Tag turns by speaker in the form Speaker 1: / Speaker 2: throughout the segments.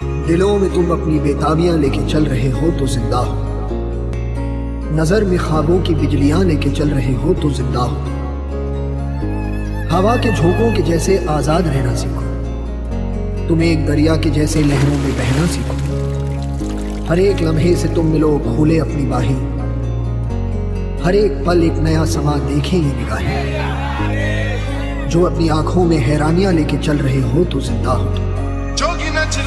Speaker 1: दिलों में तुम अपनी बेताबियाँ लेके चल रहे हो तो ज़िंदा हो। नज़र में ख्वाबों की बिजलियाँ लेके चल रहे हो तो ज़िंदा हो। हवा के झोंकों के जैसे आज़ाद रहना सीखो। तुम एक दरिया के जैसे लहरों में बहना सीखो। हर एक लम्हे से तुम मिलो खोले अपनी बाहें। हर एक पल एक नया समा देखे ये निगाहें। जो अपनी आँखों में हैरानियाँ लेके चल रहे हो तो ज़िंदा हो। तुम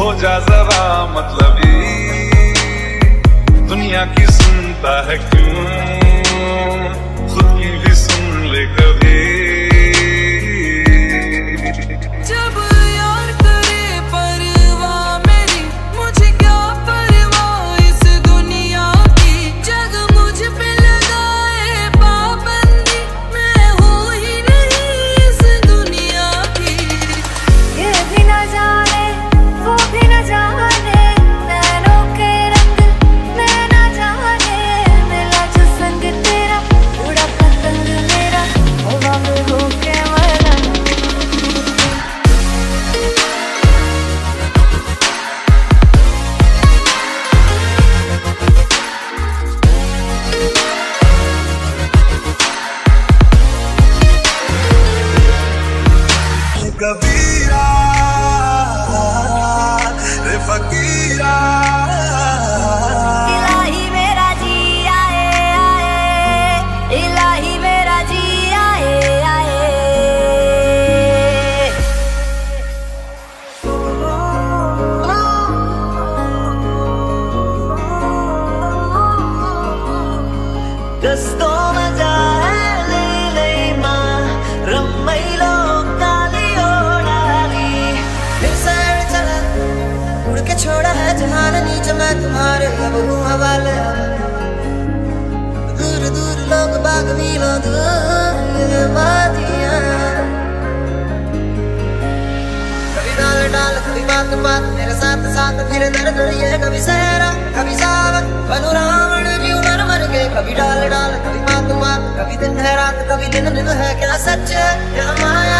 Speaker 2: हो
Speaker 3: जा जरा मतलब दुनिया की सुनता है क्यों?
Speaker 2: कबीरा रे फकीरा।
Speaker 4: इलाही मेरा जी आए आए। इलाही जी आए आए।
Speaker 5: Gusto majali नीचे मैं तुम्हारे हवाले। दूर दूर लोग बाग दूर वादियाँ। कभी डाल डाल, कभी बात बात, मेरे साथ साथ फिर कभी सहरा, कभी सावन बनू रावण जीव मर मर कभी डाल डाल, कभी बात बात, कभी दिन है रात, कभी दिन दिन है क्या सच है, क्या माया